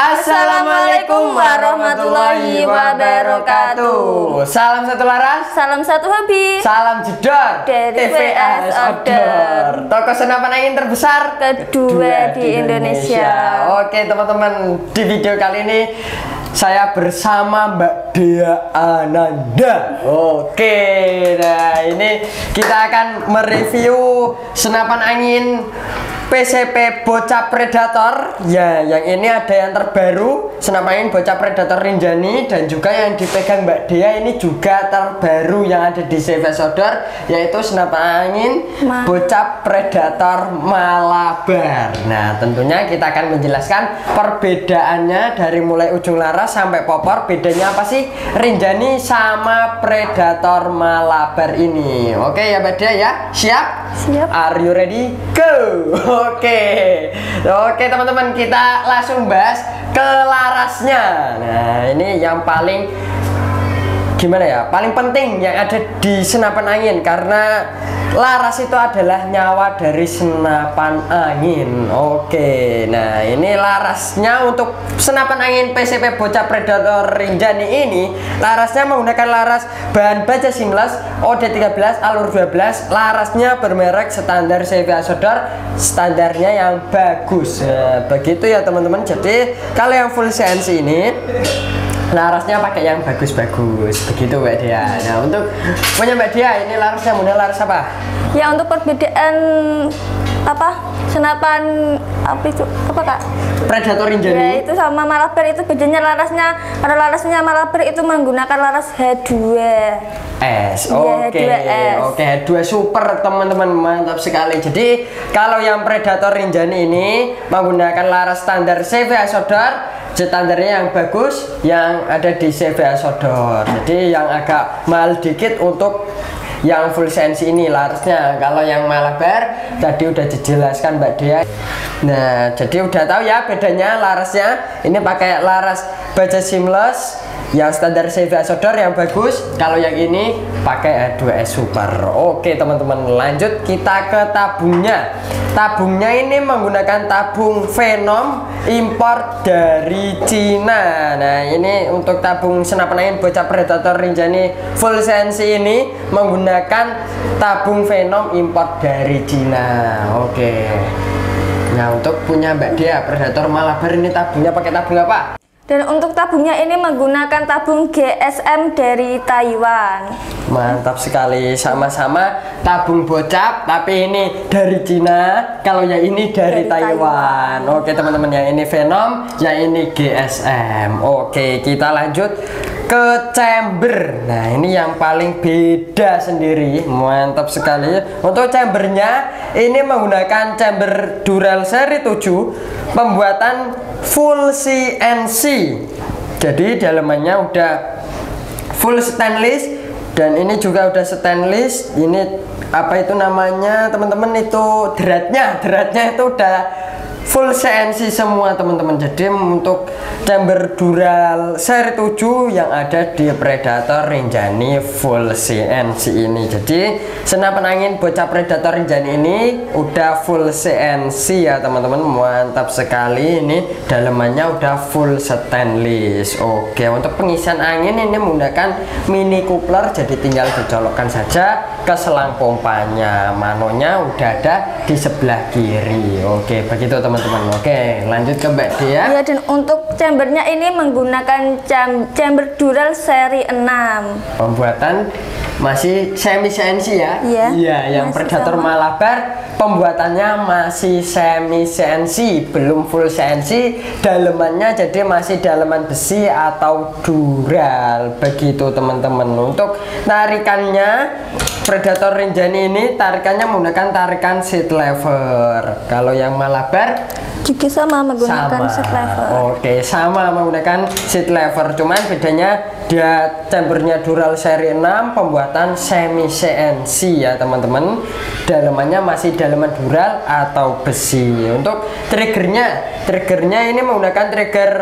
Assalamualaikum warahmatullahi wabarakatuh. Salam satu laras, Salam satu hobi. salam jedor Dari VS Outdoor. Toko senapan angin terbesar Kedua di Indonesia. Oke teman-teman, di video kali ini saya bersama Mbak Dea Ananda. Oke, nah ini kita akan mereview senapan angin PCP Bocah Predator. Ya, yang ini ada yang terbaru, senapan angin Bocah Predator Rinjani dan juga yang dipegang Mbak Dea ini juga terbaru yang ada di CV Sodor yaitu senapan angin Ma- Bocah Predator Malabar. Nah, tentunya kita akan menjelaskan perbedaannya dari mulai ujung laras sampai popor. Bedanya apa sih Rinjani sama Predator Malabar ini? Oke ya Mbak Dea ya, siap? Siap. Are you ready? Go! Oke, oke teman-teman kita langsung bahas ke larasnya. Nah ini yang paling gimana ya paling penting yang ada di senapan angin karena laras itu adalah nyawa dari senapan angin. Oke nah ini larasnya untuk senapan angin PCP Bocah Predator Rinjani ini larasnya menggunakan laras bahan baja seamless OD13 alur 12 larasnya bermerek standar CV Sodor standarnya yang bagus. Nah, begitu ya teman-teman. Jadi kalau yang full CNC ini larasnya pakai yang bagus-bagus. Begitu Mbak Dia. Nah untuk punya Mbak Dia ini larasnya model laras apa? Ya untuk perbedaan apa senapan apa itu apa kak? Predator Ya Rinjani itu sama Malabar itu bedanya larasnya. Kalau larasnya Malabar itu menggunakan laras H2 S Iya, oke. H2S. oke dua super teman-teman. Mantap sekali. Jadi kalau yang Predator Rinjani ini menggunakan laras standar CVA Sodor standarnya yang bagus yang ada di CVA Sodor. Jadi yang agak mahal dikit untuk yang full sensi ini larasnya kalau yang Malabar tadi udah dijelaskan Mbak Dea. Nah jadi udah tahu ya bedanya larasnya. Ini pakai laras baja seamless yang standar CV Sodor yang bagus. Kalau yang ini pakai A2S Super. Oke teman-teman lanjut. Kita ke tabungnya. Tabungnya ini menggunakan tabung Venom impor dari Cina. Nah ini untuk tabung senapan angin bocah predator Rinjani full sensi ini menggunakan tabung Venom impor dari Cina. Oke. Nah untuk punya Mbak Dia Predator Malabar ini tabungnya pakai tabung apa? Dan untuk tabungnya ini menggunakan tabung GSM dari Taiwan. Mantap sekali, sama-sama tabung bocap, tapi ini dari Cina, kalau yang ini dari, Dari Taiwan. Oke teman-teman, yang ini Venom, yang ini GSM. Oke, kita lanjut ke chamber. Nah ini yang paling beda sendiri, mantap sekali. Untuk chambernya ini menggunakan chamber Dural seri 7, pembuatan full CNC. Jadi dalamannya udah full stainless dan ini juga udah stainless. Ini apa itu namanya teman-teman? Itu dratnya. Dratnya itu udah full CNC semua teman-teman. Jadi untuk chamber dural seri 7 yang ada di Predator Rinjani full CNC ini. Jadi senapan angin bocah Predator Rinjani ini udah full CNC ya teman-teman. Mantap sekali. Ini dalemannya udah full stainless. Oke untuk pengisian angin ini menggunakan mini coupler. Jadi tinggal dicolokkan saja ke selang pompanya. Manonya udah ada di sebelah kiri. Oke begitu teman-teman oke lanjut ke Mbak Dia Ya dan untuk chambernya ini menggunakan chamber dural seri 6. pembuatan masih semi CNC ya Iya, iya yang masih Predator sama. Malabar pembuatannya masih semi CNC belum full CNC dalemannya jadi masih daleman besi atau dural begitu teman-teman untuk tarikannya Predator Rinjani ini tarikannya menggunakan tarikan seat lever kalau yang Malabar Juga sama menggunakan sama. seat lever. Oke, sama menggunakan seat lever. Cuman bedanya dia chambernya Dural seri 6 pembuatan semi CNC ya, teman-teman. Dalemannya masih daleman Dural atau besi. Untuk triggernya, triggernya ini menggunakan trigger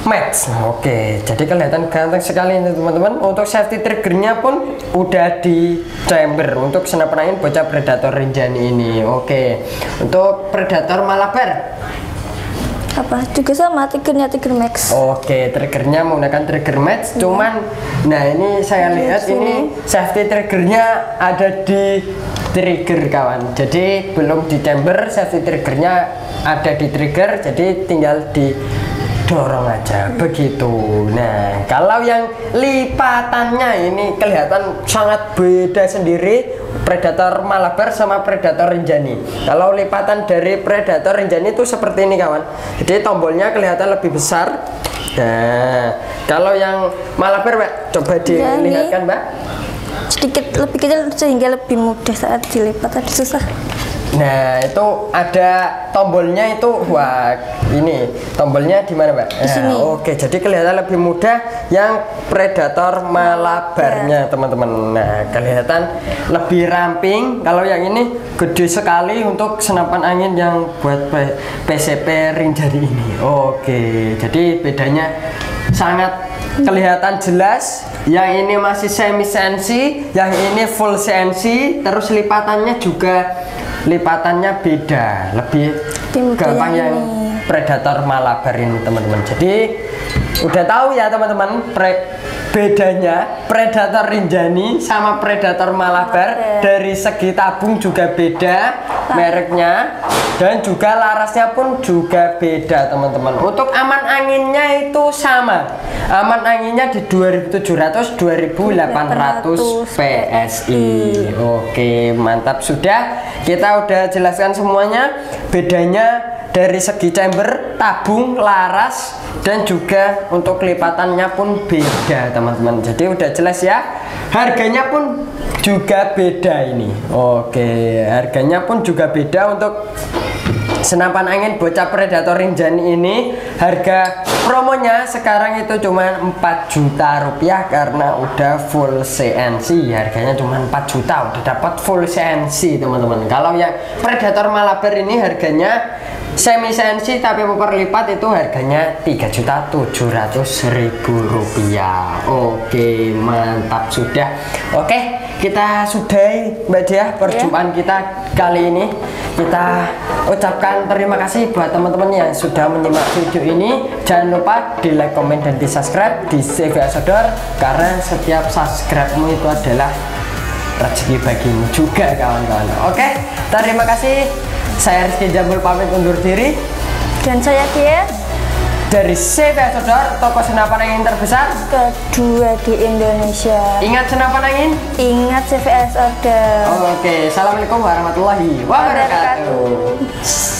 match oke jadi kelihatan ganteng sekali ini teman-teman. Untuk safety triggernya pun udah di chamber. Untuk senapan angin bocah predator rinjani ini. Oke untuk predator malabar apa? Juga sama triggernya trigger max. Oke, triggernya menggunakan trigger match, cuman nah ini saya lihat sini. ini safety triggernya ada di trigger kawan. Jadi belum di chamber, safety triggernya ada di trigger, jadi tinggal di dorong aja. Begitu. Nah, kalau yang lipatannya ini kelihatan sangat beda sendiri Predator Malabar sama Predator Rinjani. Kalau lipatan dari Predator Rinjani itu seperti ini kawan. Jadi tombolnya kelihatan lebih besar. Nah, kalau yang Malabar, Mbak, coba Rinjani. dilihatkan, Mbak. sedikit lebih kecil sehingga lebih mudah saat dilipat tadi susah Nah, itu ada tombolnya itu wah ini tombolnya di mana, Mbak? Nah, sini. Oke, jadi kelihatan lebih mudah yang predator malabarnya, teman-teman. Nah, kelihatan lebih ramping. Kalau yang ini gede sekali untuk senapan angin yang buat PCP Rinjani ini. Oke, jadi bedanya sangat kelihatan jelas. Yang ini masih semi sensi, yang ini full sensi, terus lipatannya juga lipatannya beda lebih mudah gampang yang yang ini. predator malabar ini teman-teman jadi udah tahu ya teman-teman pre- bedanya predator rinjani sama predator malabar Malabar. dari segi tabung juga beda mereknya. Dan juga larasnya pun juga beda teman-teman. Untuk aman anginnya itu sama. Aman anginnya di 2700 2800 PSI oke mantap. Sudah kita udah jelaskan semuanya. Bedanya dari segi chamber, tabung, laras dan juga untuk lipatannya pun beda teman-teman. Jadi udah jelas ya harganya pun juga beda ini. Oke harganya pun juga beda untuk senapan angin bocah predator rinjani ini. Harga promonya sekarang itu cuma 4 juta rupiah karena udah full CNC harganya cuma 4 juta udah dapat full CNC teman-teman. Kalau yang predator malabar ini harganya semi CNC tapi power lipat itu harganya 3 juta 700 ribu rupiah. Oke mantap sudah. Oke kita sudahi Mbak Dia perjumpaan kita kali ini. Kita ucapkan terima kasih buat teman-teman yang sudah menyimak video ini. Jangan lupa di like, komen, dan di subscribe di CV Sodor karena setiap subscribe-mu itu adalah rezeki bagimu juga kawan-kawan. Oke terima kasih saya Rizky Jambul pamit undur diri. Dan saya dia dari CV Sodor toko senapan angin terbesar. Kedua di Indonesia. Ingat senapan angin? Ingat CVS order oke assalamualaikum warahmatullahi wabarakatuh